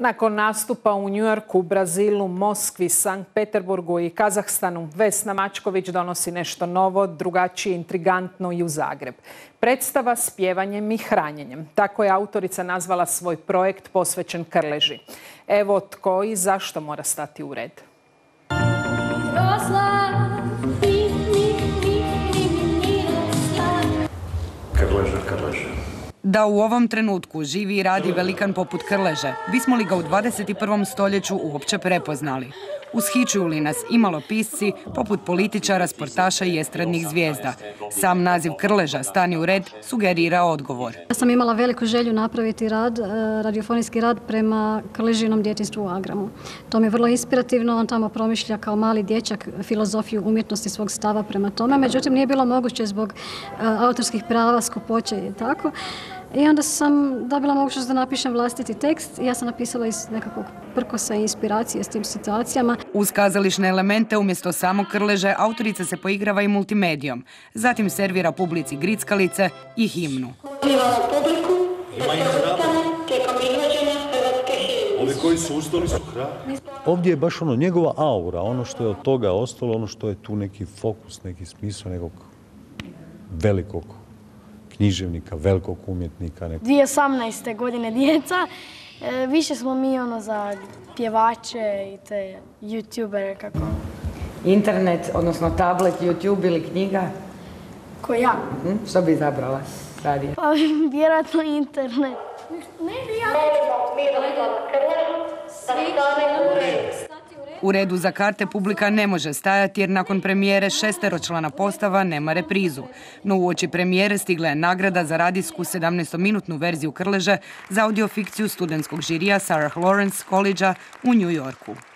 Nakon nastupa u Njujorku, Brazilu, Moskvi, Sankt Peterburgu i Kazahstanu, Vesna Mačković donosi nešto novo, drugačije, intrigantno i u Zagreb. Predstava s pjevanjem i hranjenjem. Tako je autorica nazvala svoj projekt posvećen Krleži. Evo tko i zašto mora stati u red. Da u ovom trenutku živi i radi velikan poput Krleže, bismo li ga u 21. stoljeću uopće prepoznali? Ushićuju li nas imalo pisci, poput političara, sportaša i estradnih zvijezda? Sam naziv Krleža, stani u red, sugerira odgovor. Ja sam imala veliku želju napraviti rad, e, radiofonijski rad prema Krležinom djetinstvu u Agramu. To mi je vrlo inspirativno, on tamo promišlja kao mali dječak filozofiju umjetnosti svog stava prema tome, međutim nije bilo moguće zbog e, autorskih prava, skupoće i tako. I onda sam dobila mogućnost da napišem vlastiti tekst i ja sam napisala iz nekakvog prkosa i inspiracije s tim situacijama. Uz kazališne elemente umjesto samog krleže autorica se poigrava i multimedijom. Zatim servira publici grickalice i himnu. koji su ustali su Ovdje je baš ono njegova aura, ono što je od toga ostalo, ono što je tu neki fokus, neki smisao nekog velikog književnika, velikog umjetnika. 2018. godine djeca, e, više smo mi ono za pjevače i te youtubere kako. Internet, odnosno tablet, youtube ili knjiga? Ko ja? Hm? Što bi izabrala radije? Pa vjerojatno internet. Ne bi ja... U redu za karte publika ne može stajati jer nakon premijere šesteročlana postava nema reprizu. No u oči premijere stigla je nagrada za radijsku 17-minutnu verziju Krleže za audiofikciju studentskog žirija Sarah Lawrence College u New Yorku.